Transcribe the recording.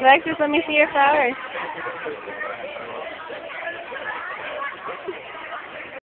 Alexis, let me see your flowers.